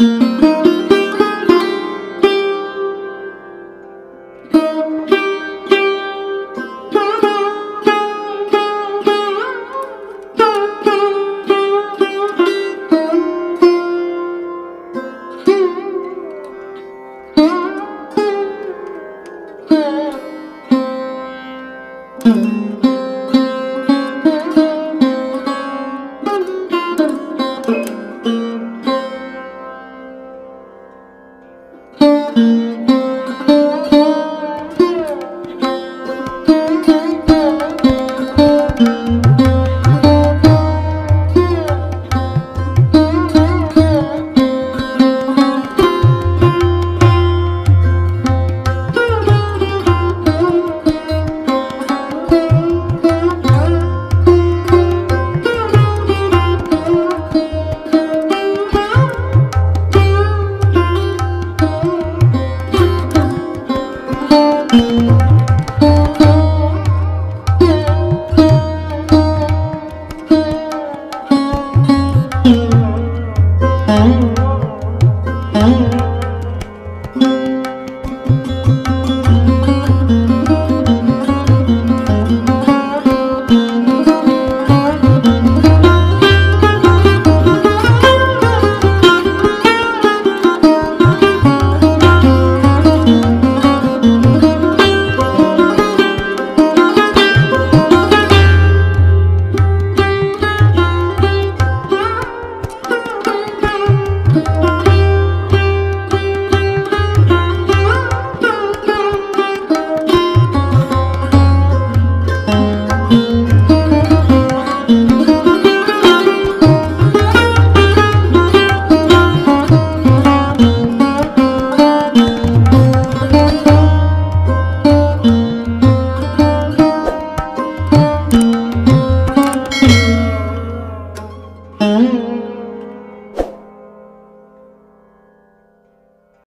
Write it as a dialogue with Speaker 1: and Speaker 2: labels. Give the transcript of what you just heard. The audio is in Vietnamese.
Speaker 1: Mm-hmm.